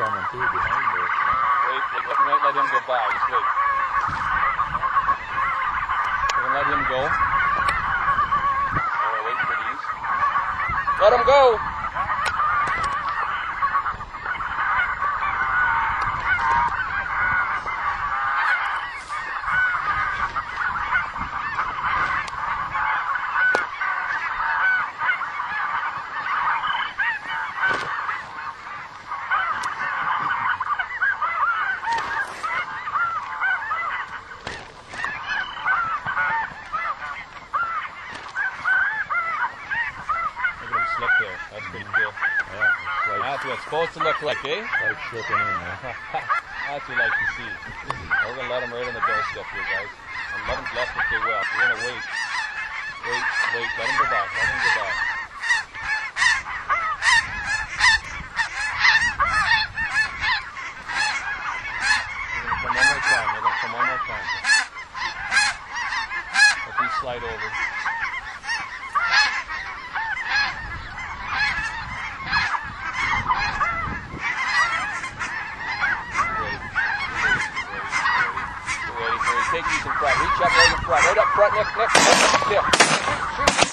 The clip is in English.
coming too behind there. Wait, wait, let, wait, let him go by. Just wait. We're gonna let him go. Alright, wait for these. Let him go! Look at him slip there. That's pretty cool. Yeah, it's like, That's what it's supposed to look like, eh? like slipping in there. That's what we like to see. We're gonna let him right on the doorstep here, guys. And let him left if they will. We're gonna wait. Wait, wait, let him go back. Let him go back. Come one more time. Come one more time. Let these slide over. Ready. Ready. Take front. Reach up right in front. Right up front. Neck, neck, neck. Shoot. Shoot.